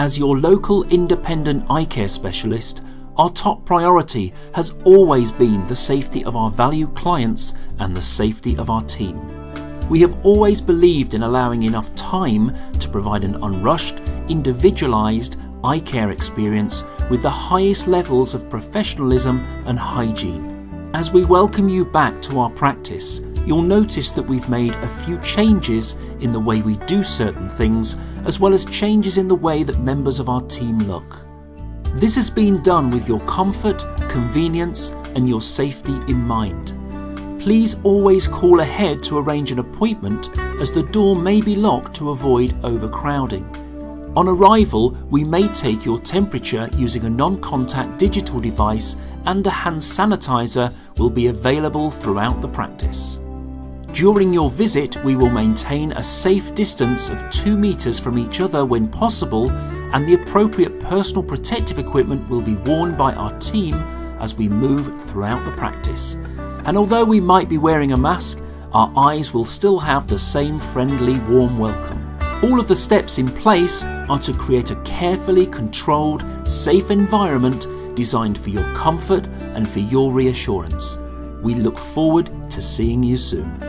As your local independent eye care specialist, our top priority has always been the safety of our valued clients and the safety of our team. We have always believed in allowing enough time to provide an unrushed, individualised eye care experience with the highest levels of professionalism and hygiene. As we welcome you back to our practice, you'll notice that we've made a few changes in the way we do certain things, as well as changes in the way that members of our team look. This has been done with your comfort, convenience, and your safety in mind. Please always call ahead to arrange an appointment as the door may be locked to avoid overcrowding. On arrival, we may take your temperature using a non contact digital device and a hand sanitizer will be available throughout the practice. During your visit, we will maintain a safe distance of 2 metres from each other when possible, and the appropriate personal protective equipment will be worn by our team as we move throughout the practice. And although we might be wearing a mask, our eyes will still have the same friendly, warm welcome. All of the steps in place are to create a carefully controlled, safe environment designed for your comfort and for your reassurance. We look forward to seeing you soon.